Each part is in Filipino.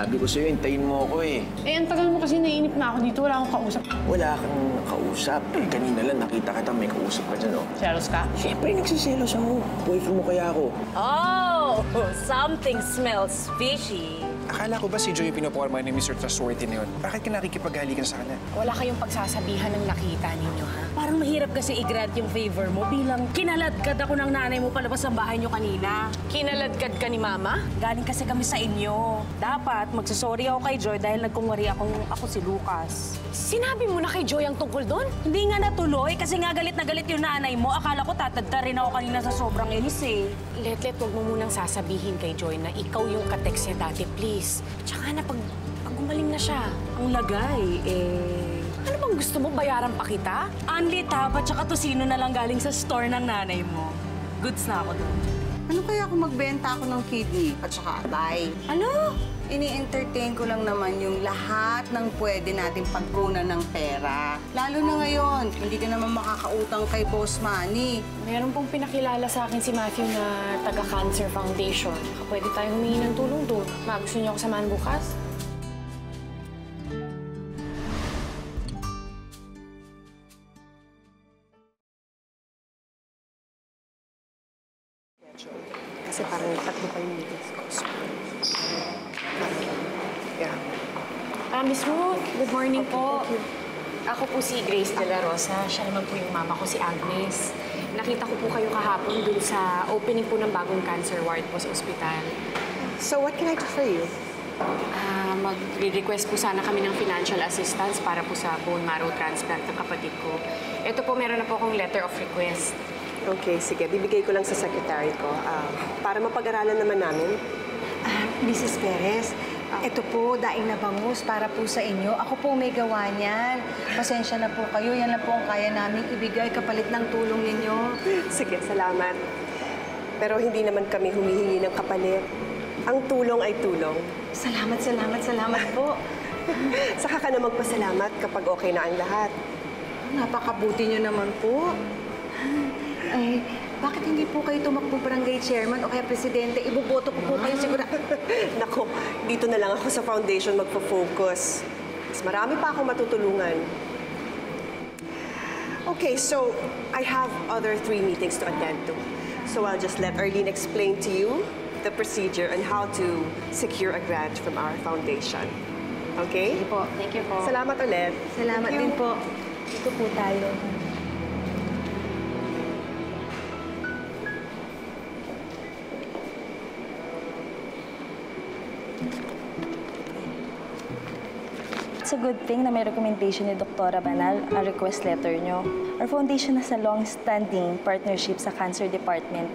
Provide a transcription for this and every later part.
Sabi ko sa'yo, hintayin mo ako eh. Eh, ang tagal mo kasi naiinip na ako dito. Wala akong kausap. Wala kang kausap. Eh, kanina lang nakita kita may kausap ka dyan, oh. Selos ka? Siyempre, nagsiselos ako. Boyfriend mo kaya ako. Oh, something smells fishy. Akala ko ba si Joy yung pinoporma ni Mr. Trustworthy na yun? Bakit ka nakikipaghalikan sa kanya? Wala kayong pagsasabihan ng nakita ninyo, ha? Parang mahirap kasi i-grant yung favor mo bilang kinaladkad ako ng nanay mo palabas ng bahay niyo kanina. Kinaladkad ka ni Mama? Galing kasi kami sa inyo. Dapat magsasorry ako kay Joy dahil nagkungwari akong ako si Lucas. Sinabi mo na kay Joy ang tungkol doon? Hindi nga natuloy kasi nga galit na galit yung nanay mo. Akala ko tatadta rin ako kanina sa sobrang inis eh. Letlet, huwag mo munang sasabihin kay Joy na ikaw yung katext niya dati, please. Tsaka na pag, pag gumaling na siya. Ang lagay eh... Ano bang gusto mo? Bayaran pa kita? Anli tapa tsaka tosino na lang galing sa store ng nanay mo. Goods na ako doon. Ano kaya kung magbenta ako ng kidney at saka atay? Ano? Ini-entertain ko lang naman yung lahat ng pwede nating pagkunan ng pera. Lalo na ngayon, hindi ka naman makakautang kay Boss Manny. Meron pong pinakilala sa akin si Matthew na taga-Cancer Foundation. Pwede tayong humingi ng tulong doon. Ma, gusto niyo ako samahan bukas? Morning po. Ako po si Grace De La Rosa. Siya naman po yung mama ko, si Agnes. Nakita ko po kayo kahapon dun sa opening po ng bagong cancer ward po sa ospital. So what can I do for you? Ah, mag-request po sana kami ng financial assistance para po sa bone marrow transplant ng kapatid ko. Ito po, meron na po akong letter of request. Okay, sige. Bibigay ko lang sa secretary ko. ah, para mapag-aralan naman namin. Ah, Mrs. Perez, ito po, daing na bangus para po sa inyo. Ako po may gawa niyan. Pasensya na po kayo. Yan lang po ang kaya namin ibigay kapalit ng tulong ninyo. Sige, salamat. Pero hindi naman kami humihingi ng kapalit. Ang tulong ay tulong. Salamat, salamat, salamat po. Saka ka na magpasalamat kapag okay na ang lahat. Napakabuti niyo naman po. Ay, bakit hindi po kayo tumakbo barangay chairman o kaya presidente? Iboboto ko po kayo siguro. Nako, dito na lang ako sa foundation magpo-focus. Mas marami pa akong matutulungan. Okay, so I have other three meetings to attend to. So I'll just let Arlene explain to you the procedure and how to secure a grant from our foundation. Okay? po, thank you po. Salamat ulit. Salamat Thank you. din po. Dito po tayo. Good thing na may recommendation ni Dr. Banal ang request letter nyo. Our foundation has a long-standing partnership sa Cancer Department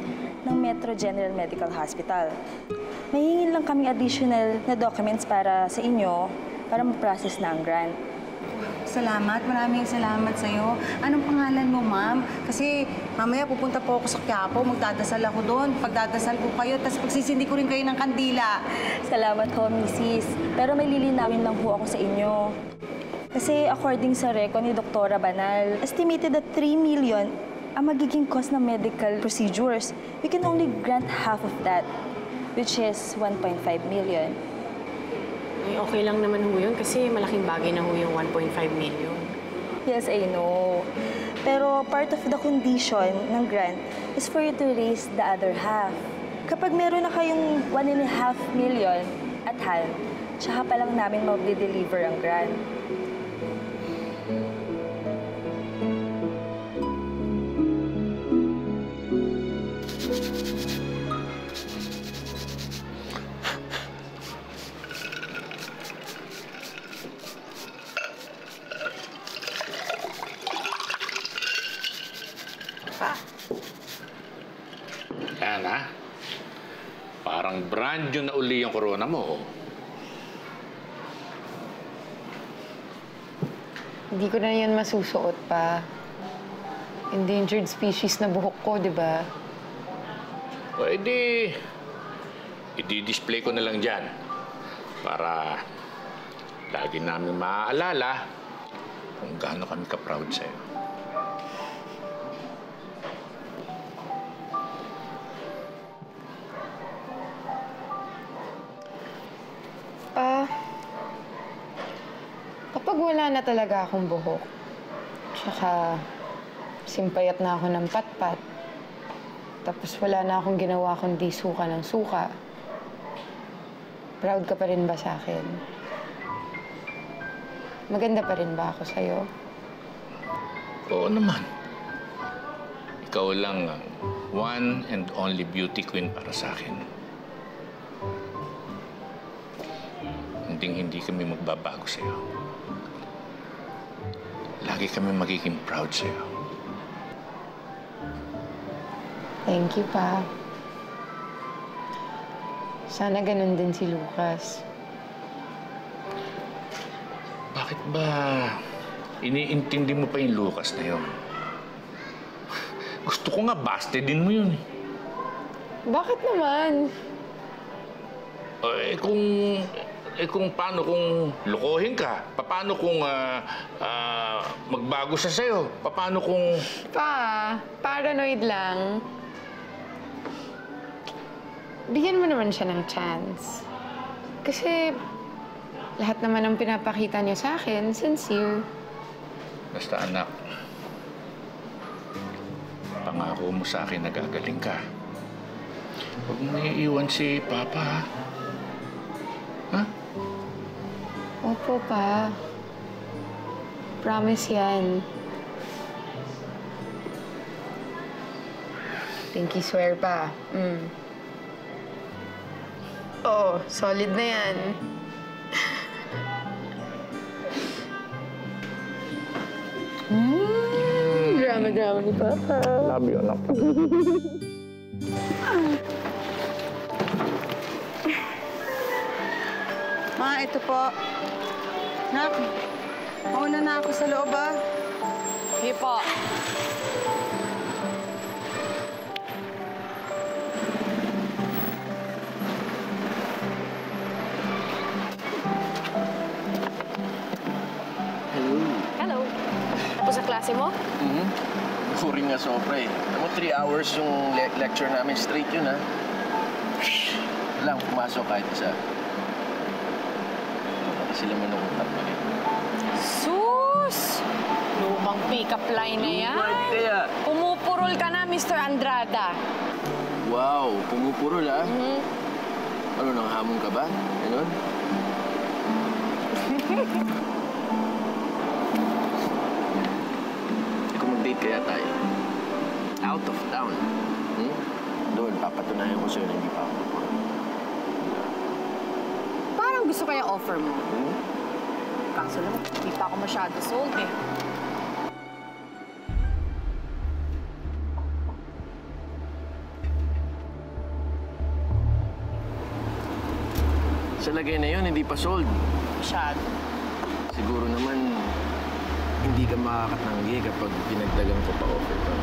ng Metro General Medical Hospital. Mahingin lang kaming additional na documents para sa inyo para ma-process na ang grant. Salamat, maraming salamat sa'yo. Anong pangalan mo, ma'am? Kasi mamaya pupunta po ako sa Quiapo, magdadasal ako doon. Pagdadasal ko kayo, tapos pagsisindi ko rin kayo ng kandila. Salamat ho, Mrs. Pero may lilinawin lang ho ako sa inyo. Kasi according sa record ni Dr. Banal, estimated at 3 million ang magiging cost ng medical procedures. We can only grant half of that, which is 1.5 million. Ay, okay lang naman ho yun kasi malaking bagay na ho yung 1.5 million. Yes, I know. Pero part of the condition ng grant is for you to raise the other half. Kapag meron na kayong 1.5 million at hand, tsaka pa lang namin mag-deliver ang grant. Brand new na uli yung corona mo. oh. Hindi ko na yan masusuot pa. Endangered species na buhok ko, di ba? Pwede. I-display ko na lang dyan. Para lagi namin maaalala kung gaano kami ka-proud sa'yo. Na talaga akong buhok, tsaka simpayat na ako ng patpat, tapos wala na akong ginawa kundi suka ng suka, proud ka pa rin ba sa akin? Maganda pa rin ba ako sa'yo? Oo naman. Ikaw lang ang one and only beauty queen para sa akin. Hindi hindi kami magbabago sa'yo. Lagi kami magiging proud sa'yo. Thank you, pa. Sana ganun din si Lucas. Bakit ba iniintindi mo pa yung Lucas na yun? Gusto ko nga busted din mo yun eh. Bakit naman? Eh kung eh kung paano kung lokohin ka? Paano kung ah, ah, magbago siya sa'yo? Paano kung Pa, paranoid lang. Bigyan mo naman siya ng chance. Kasi lahat naman ng pinapakita niya sa akin, sincere. Basta anak, pangako mo sa akin na gagaling ka. Huwag mo iiwan si Papa, ha? Ha? Opo, pa. Promise yan. Pinky swear pa. Mm. Oo, solid na yan. Mm, drama-drama ni Papa. Love you, anak. Ma, ito po. Nak, mauna na ako sa loob, ah. Sige po. Hello. Hello. Tapos sa klase mo? Mhm. Boring nga sobra eh. Alam mo, three hours yung le- lecture namin. Straight yun, ha? Lang, pumasok kahit isa. Sila manukutan mo eh. Sus! Lumang pick-up line na yan. Kaya? Pumupurol ka na, Mr. Andrada. Wow, pumupurol, ha? Mhm. Ano, nang hamon ka ba? Ganon? Kung mag-date kaya tayo, out of town, hmm? doon, papatunayan ko sa'yo na hindi pa ako gusto kaya offer mo. Kaso lang, hindi pa ako masyado sold eh. Sa lagay na yun, hindi pa sold. Masyado. Siguro naman, hindi ka makakatanggi kapag pinagdagan ko pa offer pa.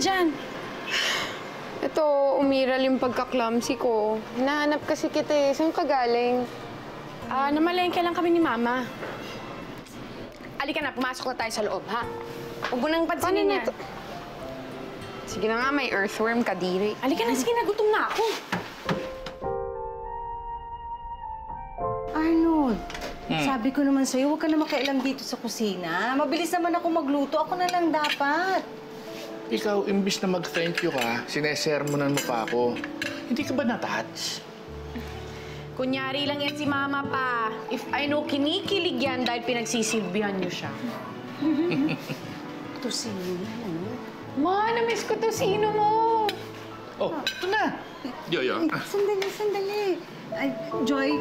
Dyan? Ito, umiral yung pagka-clumsy ko. Hinahanap kasi kita eh. Saan ka galing? Ah, namalengke lang kami ni Mama. Alika na, pumasok na tayo sa loob, ha? Huwag mo nang Paano pansinin na niya. to? Sige na nga, may earthworm kadiri. Alika na, sige na, gutom na ako. Arnold, Hmm. sabi ko naman sa'yo, huwag ka na makialam dito sa kusina. Mabilis naman ako magluto. Ako na lang dapat. Ikaw, imbis na mag-thank you ka, sinesermonan mo pa ako. Hindi ka ba na-touch? Kunyari lang yan si Mama pa. If I know, kinikilig yan dahil pinagsisilbihan niyo siya. Ma, na-miss ko to sino mo. Oh, ito na. Yoyo. Sandali, sandali. Ay, Joy,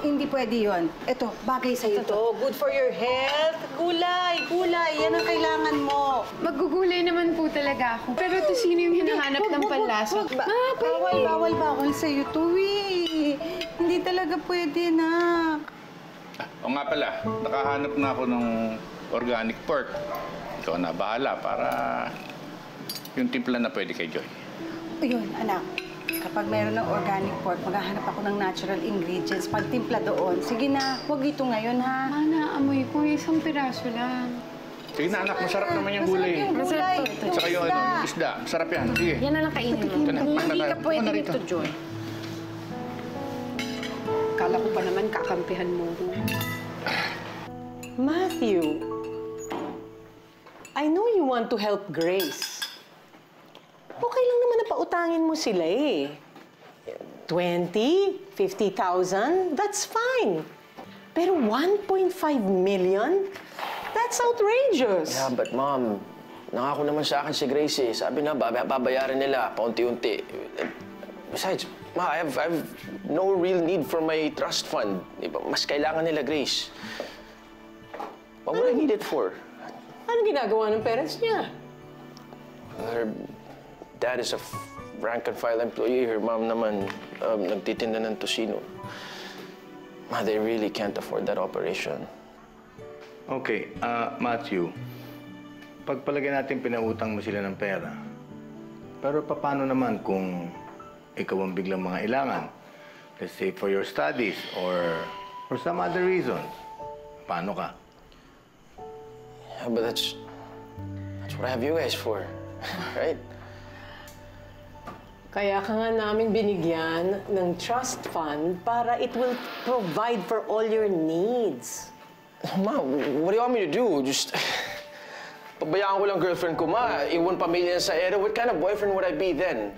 hindi pwede yon. Ito, bagay sa'yo to. Good for your health. Gulay, gulay. Yan ang kailangan mo. Magugulay naman po talaga ako. Pero to sino yung hinahanap ng panlasa? Ba- Ma, bawal, bawal, bawal sa'yo to eh. Hindi talaga pwede, nak. O nga pala, nakahanap na ako ng organic pork. Ikaw na bahala para yung timpla na pwede kay Joy. Ayun, anak. Kapag meron ng organic pork, maghahanap ako ng natural ingredients. Pagtimpla doon. Sige na, huwag ito ngayon, ha? Ma, naamoy ko. Isang piraso lang. Sige na anak, masarap naman yung Masarap gulay. yung gulay. Yung Saka yung isda. ano, isda. Masarap yan. Sige. Yan na lang kainin mo. Ito na, Hindi ka pwede rito? nito, Joy. Kala ko pa naman kakampihan mo. Matthew, I know you want to help Grace. Okay lang naman na pautangin mo sila eh. 20, 50,000, that's fine. Pero 1.5 million? That's outrageous. Yeah, but mom, nangako naman sa akin si Grace eh. Sabi na, bab- babayaran nila paunti-unti. Besides, ma, I have, I have no real need for my trust fund. Mas kailangan nila Grace. What would I need it for? Ano ginagawa ng parents niya? Her dad is a f- rank and file employee. Her mom naman, um, nagtitinda ng tosino. Ma, they really can't afford that operation. Okay, ah, Matthew. Pagpalagay natin pinautang mo sila ng pera. Pero paano naman kung ikaw ang biglang mga ilangan? Let's say for your studies or for some other reasons. Paano ka? Yeah, but that's, that's what I have you guys for, right? Kaya ka nga namin binigyan ng trust fund para it will provide for all your needs. Ma, what do you want me to do? Just... Pabayaan ko lang girlfriend ko, ma. Iwan pamilya sa ere. What kind of boyfriend would I be then?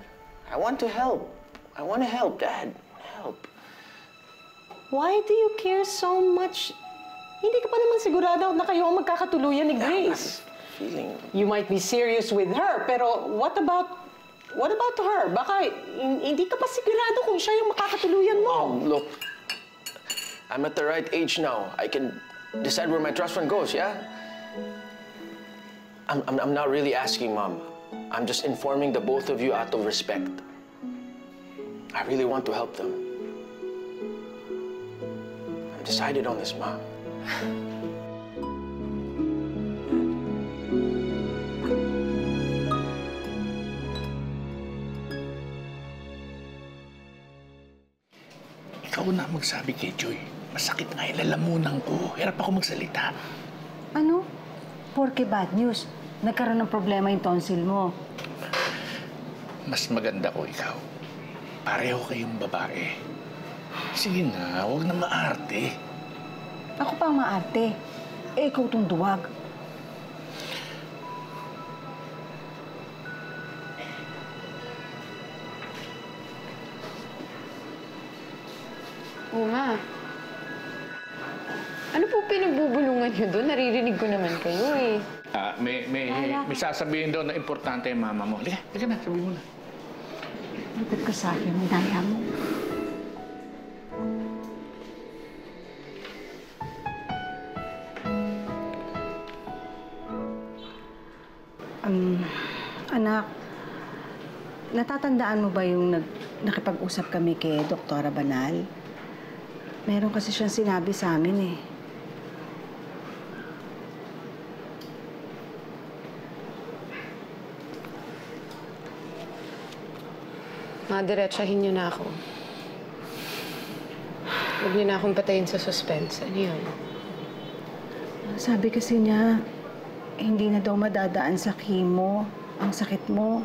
I want to help. I want to help, Dad. Help. Why do you care so much? Hindi ka pa naman sigurado na kayo ang magkakatuluyan ni Grace. Feeling... You might be serious with her, pero what about what about her? Baka hin- hindi ka pa sigurado kung siya yung makakatuluyan mo. Mom, look. I'm at the right age now. I can decide where my trust fund goes, yeah? I'm, I'm, I'm not really asking, Mom. I'm just informing the both of you out of respect. I really want to help them. I'm decided on this, Mom. Magsabi kay Joy. Masakit nga yung lalamunan ko. Hirap ako magsalita. Ano? Porke bad news. Nagkaroon ng problema yung tonsil mo. Mas maganda ko ikaw. Pareho kayong babae. Sige na, huwag na maarte. Ako pa ang maarte. Eh, ikaw tong duwag. Oo nga. Ano po pinagbubulungan niyo doon? Naririnig ko naman kayo eh. Ah, may, may, may sasabihin daw na importante yung mama mo. Liga, liga na, sabihin mo na. Lupit ka sa akin, ang daya mo. Um, anak, natatandaan mo ba yung nag, nakipag-usap kami kay Doktora Banal? Meron kasi siyang sinabi sa amin eh. Madiretsahin niyo na ako. Huwag niyo na akong patayin sa suspense. Ano yun? Sabi kasi niya, hindi na daw madadaan sa chemo ang sakit mo.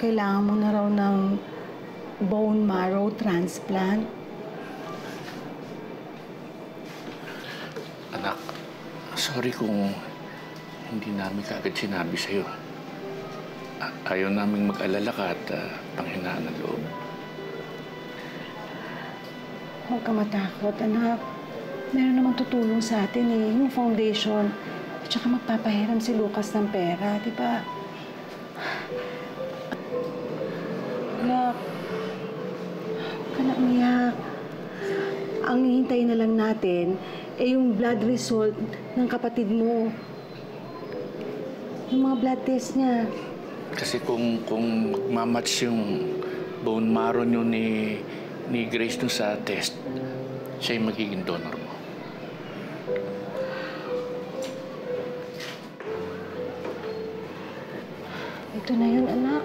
Kailangan mo na raw ng bone marrow transplant. Anak, sorry kung hindi namin kaagad sinabi sa'yo. Ayaw naming mag-alala ka at uh, panghinaan ng loob. Huwag ka matakot, anak. Meron namang tutulong sa atin eh, yung foundation. At saka magpapahiram si Lucas ng pera, di ba? Anak, huwag ka na umiyak. Ang hihintay na lang natin ay yung blood result ng kapatid mo. Yung mga blood test niya. Kasi kung, kung mamatch yung bone marrow nyo ni, ni Grace dun sa test, siya yung magiging donor mo. Ito na yun, anak.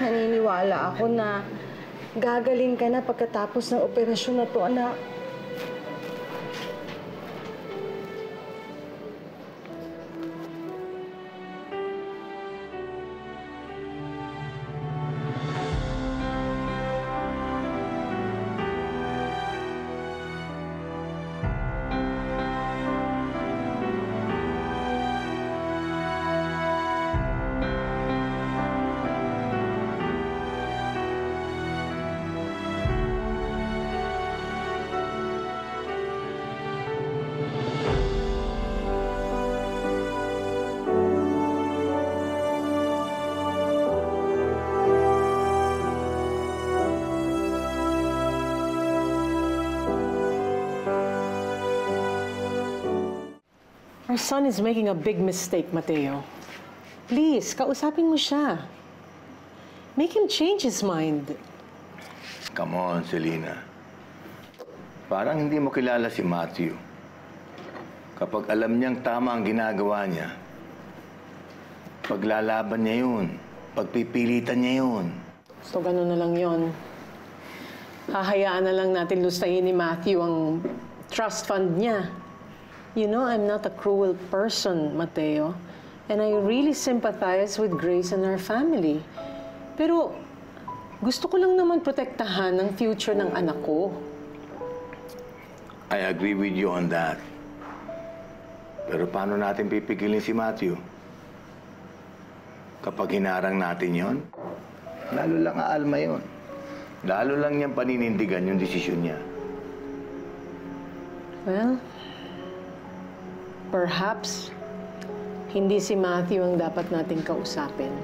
Naniniwala ako na gagaling ka na pagkatapos ng operasyon na to, anak. Our son is making a big mistake, Mateo. Please, kausapin mo siya. Make him change his mind. Come on, Selena. Parang hindi mo kilala si Matthew. Kapag alam niyang tama ang ginagawa niya, paglalaban niya yun. Pagpipilitan niya yun. So, ganun na lang yon. Hahayaan na lang natin lusayin ni Matthew ang trust fund niya. You know, I'm not a cruel person, Mateo. And I really sympathize with Grace and her family. Pero gusto ko lang naman protektahan ang future ng anak ko. I agree with you on that. Pero paano natin pipigilin si Matthew? Kapag hinarang natin yon, lalo lang aalma yon. Lalo lang niyang paninindigan yung desisyon niya. Well, perhaps hindi si Matthew ang dapat nating kausapin.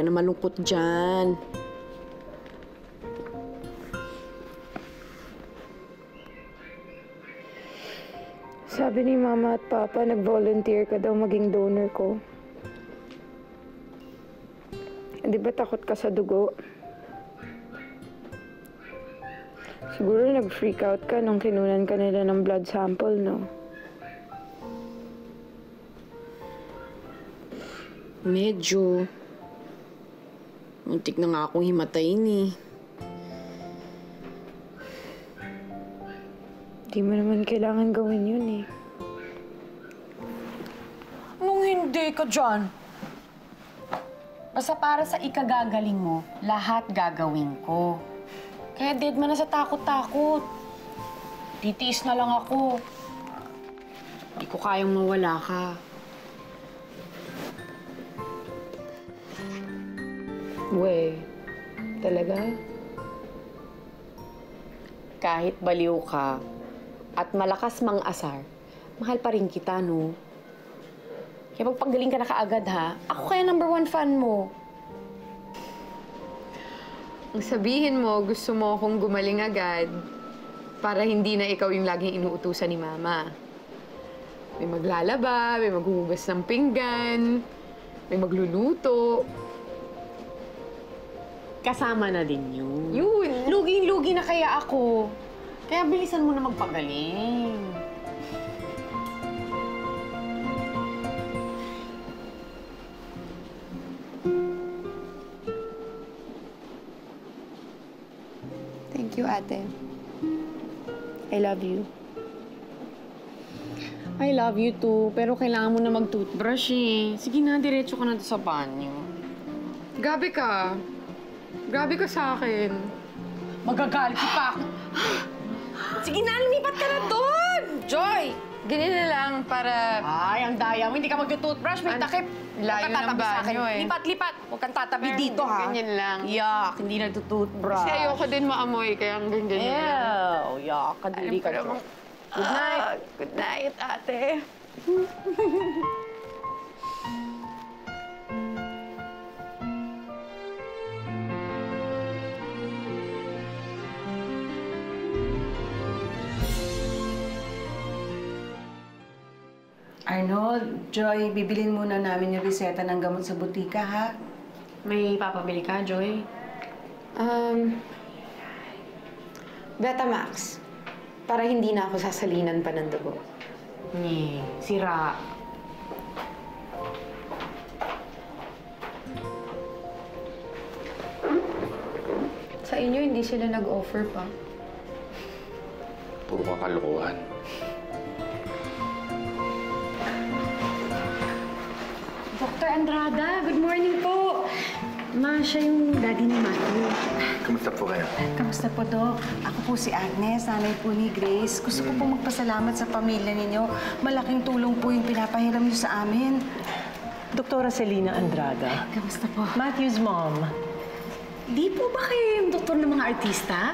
Ka na malungkot dyan. Sabi ni Mama at Papa, nag-volunteer ka daw maging donor ko. Di ba takot ka sa dugo? Siguro nag-freak out ka nung kinunan ka nila ng blood sample, no? Medyo. Muntik na nga akong himatayin eh. Di mo naman kailangan gawin yun eh. Nung hindi ka dyan. Basta para sa ikagagaling mo, lahat gagawin ko. Kaya dead man na sa takot-takot. Titiis na lang ako. Hindi ko kayang mawala ka. Way, talaga? Kahit baliw ka at malakas mang asar, mahal pa rin kita, no? Kaya magpagaling ka na kaagad, ha? Ako kaya number one fan mo. Ang sabihin mo, gusto mo akong gumaling agad para hindi na ikaw yung laging inuutusan ni Mama. May maglalaba, may maghuhugas ng pinggan, may magluluto. Kasama na din yun. Yun! Luging-lugi na kaya ako. Kaya bilisan mo na magpagaling. Thank you, ate. I love you. I love you too, pero kailangan mo na mag-toothbrush eh. Sige na, diretso ka na sa banyo. Grabe ka. Grabe ka sa akin. Magagalit pa ako. Sige na, lumipat ka na doon! Joy! Ganyan na lang para... Ay, ang daya mo. Hindi ka mag-toothbrush. May An- takip. layo ng tatabi sa akin. banyo eh. Lipat, lipat. Huwag kang tatabi Pero dito, ha? ganyan lang. Yuck, hindi na toothbrush. Kasi ayoko din maamoy, kaya hanggang ganyan lang. Ew, yuck. Kadiri Ay, ka. Good night. Ah, good night, ate. Arnold, Joy, bibilin muna namin yung reseta ng gamot sa butika, ha? May papabili ka, Joy? Um, Betamax. Para hindi na ako sasalinan pa ng dugo. Ni, sira. Sa inyo, hindi sila nag-offer pa. Puro kakalokohan. Dr. Andrada, good morning po. Ma, siya yung daddy ni Matthew. Kamusta po kayo? Kamusta po, Dok? Ako po si Agnes, nanay po ni Grace. Gusto ko po magpasalamat sa pamilya ninyo. Malaking tulong po yung pinapahiram niyo sa amin. Doktora Selena Andrada. Kamusta po? Matthew's mom. Di po ba kayo yung doktor ng mga artista?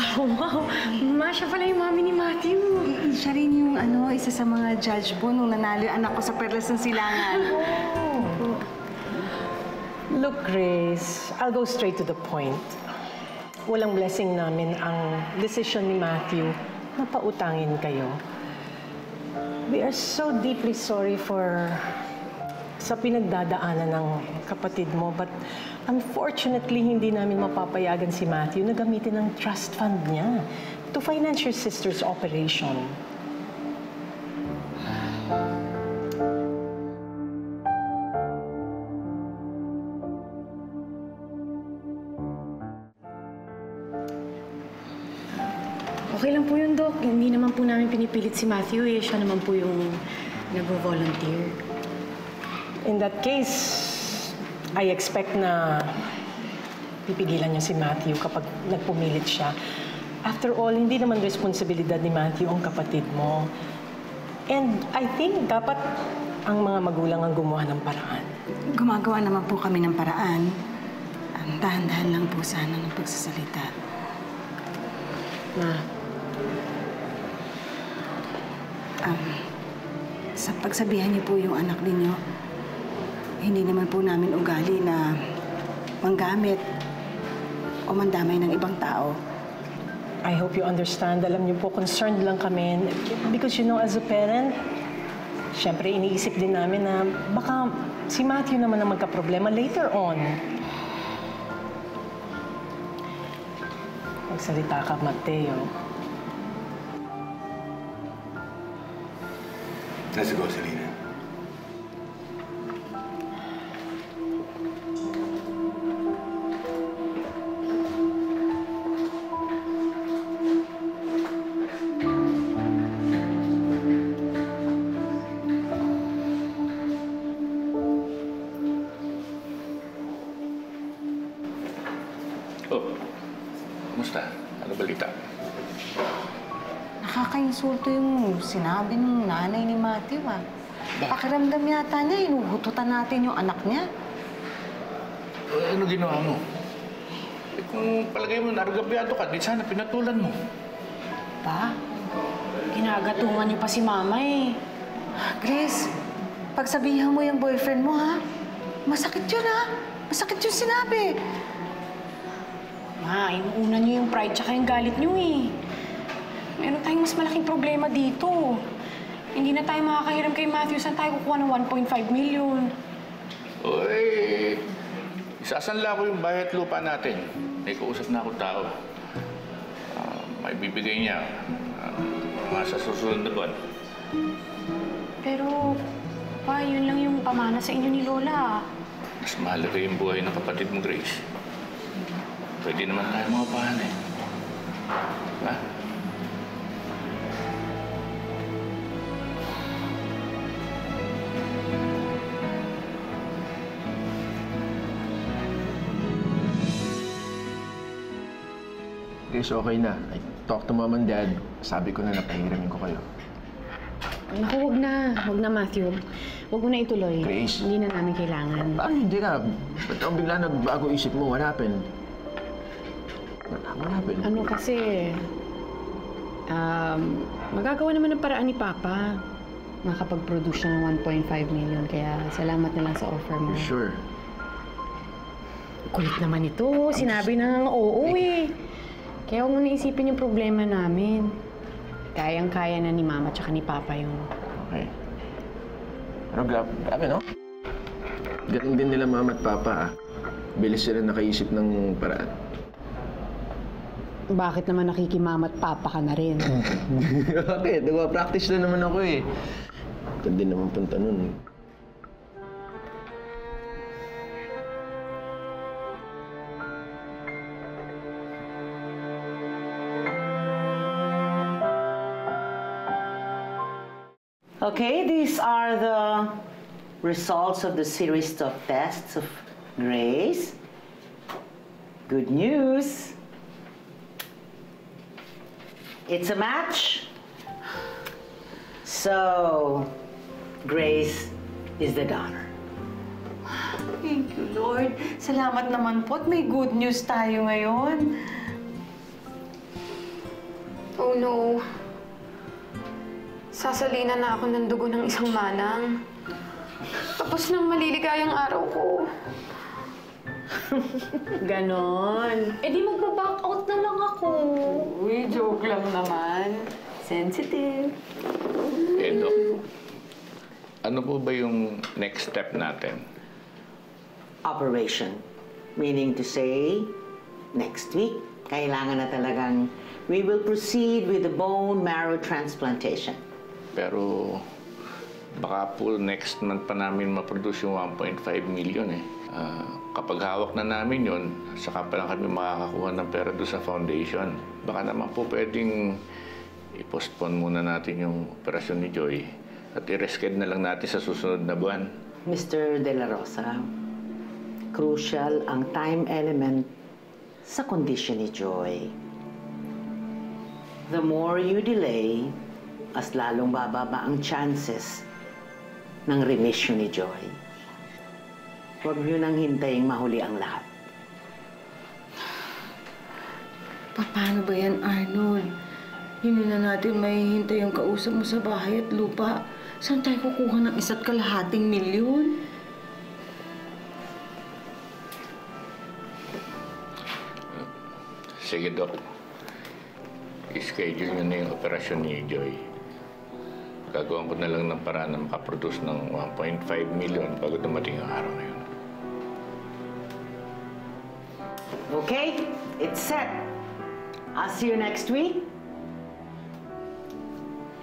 Oh, wow. Ma, siya pala yung mami ni Matthew. I- siya rin yung ano, isa sa mga judge po nung nanalo yung anak ko sa Perlas ng Silangan. Look, Grace, I'll go straight to the point. Walang blessing namin ang decision ni Matthew na pautangin kayo. We are so deeply sorry for sa pinagdadaanan ng kapatid mo, but unfortunately, hindi namin mapapayagan si Matthew na gamitin ang trust fund niya to finance your sister's operation. Hindi naman po namin pinipilit si Matthew eh. Siya naman po yung nag-volunteer. In that case, I expect na pipigilan niyo si Matthew kapag nagpumilit siya. After all, hindi naman responsibilidad ni Matthew ang kapatid mo. And I think dapat ang mga magulang ang gumawa ng paraan. Gumagawa naman po kami ng paraan. Ang dahan-dahan lang po sana ng pagsasalita. Ma, Um, sa pagsabihan niyo po yung anak ninyo, hindi naman po namin ugali na manggamit o mandamay ng ibang tao. I hope you understand. Alam niyo po, concerned lang kami. Because you know, as a parent, syempre iniisip din namin na baka si Matthew naman ang magka-problema later on. Magsalita ka, Mateo. Let's go, Selena. Oh, Matthew, ah. Pakiramdam yata niya, inuhututan natin yung anak niya. Eh, ano ginawa mo? Eh, kung palagay mo narugabyado ka, di sana pinatulan mo. Pa, ginagatungan niyo pa si Mama eh. Grace, pagsabihan mo yung boyfriend mo, ha? Masakit yun, ha? Masakit yung sinabi. Ma, inuuna niyo yung pride tsaka yung galit niyo eh. Meron tayong mas malaking problema dito. Hindi na tayo makakahiram kay Matthew. Saan tayo kukuha ng 1.5 million? Oy, isasanla ko yung bahay at lupa natin. May kausap na ako tao. Ah, may bibigay niya ah, mga sa susunod na buwan. Pero, pa, yun lang yung pamana sa inyo ni Lola. Mas mahalaga yung buhay ng kapatid mo, Grace. Pwede naman tayo mga pahan eh. Ha? Grace, okay na. I talked to mom and dad. Sabi ko na napahiramin ko kayo. Naku, wag na. Wag na, Matthew. Wag mo na ituloy. Grace. Hindi na namin kailangan. Paano hindi ka? Ba't ang bigla nagbago isip mo? What happened? What, what happened? Ano kasi, um, magagawa naman ng paraan ni Papa. Makapag-produce siya ng 1.5 million. Kaya salamat na lang sa offer mo. You sure? Kulit naman ito. Sinabi na ng oo eh. Kaya huwag mo naisipin yung problema namin. Kayang-kaya na ni Mama tsaka ni Papa yun. Okay. Pero grabe, grabe no? Galing din nila mama at papa ah. Bilis sila nakaisip ng paraan. Bakit naman nakikimama at Papa ka na rin? Bakit? Nagpa-practice na naman ako eh. Ganda naman punta nun. Okay, these are the results of the series of tests of Grace. Good news. It's a match. So, Grace is the donor. Thank you, Lord. Salamat naman po at may good news tayo ngayon. Oh no. Sasalina na ako ng dugo ng isang manang. Tapos nang maliligayang araw ko. Ganon. Eh di magbaback out na lang ako. Uy, joke lang naman. Sensitive. Eh, ano po ba yung next step natin? Operation. Meaning to say, next week, kailangan na talagang we will proceed with the bone marrow transplantation. Pero baka po next month pa namin ma-produce yung 1.5 million eh. Ah, kapag hawak na namin yun, saka pa lang kami makakakuha ng pera doon sa foundation. Baka naman po pwedeng i-postpone muna natin yung operasyon ni Joy at i-reschedule na lang natin sa susunod na buwan. Mr. De La Rosa, crucial ang time element sa condition ni Joy. The more you delay, mas lalong bababa ang chances ng remission ni Joy. Huwag niyo nang hintayin mahuli ang lahat. Paano ba yan, Arnold? Hindi na natin mahihintay yung kausap mo sa bahay at lupa. Saan tayo kukuha ng isa't kalahating milyon? Sige, Doc. I-schedule nyo na yung operasyon ni Joy. Gagawin ko na lang ng paraan na makaproduce ng 1.5 million bago dumating yung araw na yun. Okay? It's set. I'll see you next week.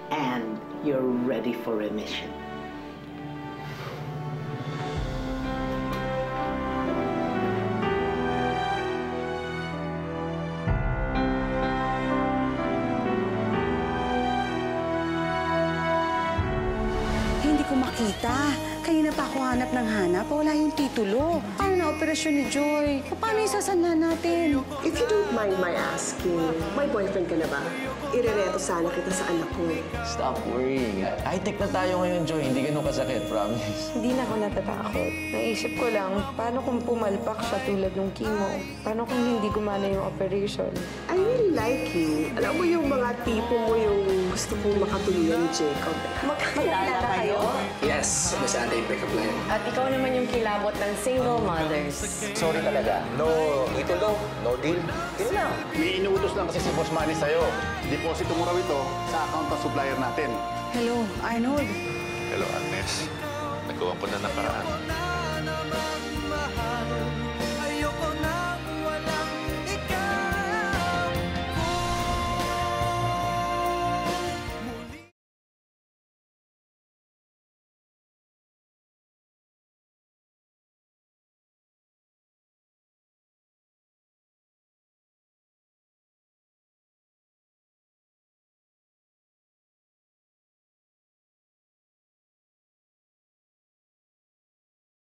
And you're ready for remission. Wala operasyon ni Joy? Paano isasanla natin? If you don't mind my asking, may boyfriend ka na ba? Irereto sana kita sa anak ko. Stop worrying. High-tech na tayo ngayon, Joy. Hindi ganun kasakit, promise. Hindi na ako natatakot. Naisip ko lang, paano kung pumalpak siya tulad ng chemo? Paano kung hindi gumana yung operation? I really like you. Alam mo yung mga tipo mo yung gusto kong makatuluyan ni Jacob. Magkakilala kayo? Yes, Miss Ate, pick-up line. At ikaw naman yung kilabot ng single mothers. Sorry talaga. No itulo, no deal. Yun lang. May inuutos lang kasi si Boss Manny sa'yo. Deposito mo raw ito sa account ng supplier natin. Hello, Arnold. Hello, Agnes. Nagawa ko na ng paraan.